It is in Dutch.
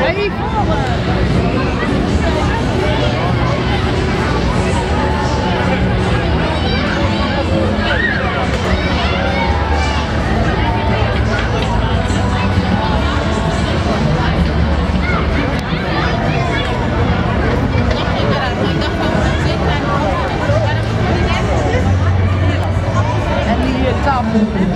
Hey, Amen.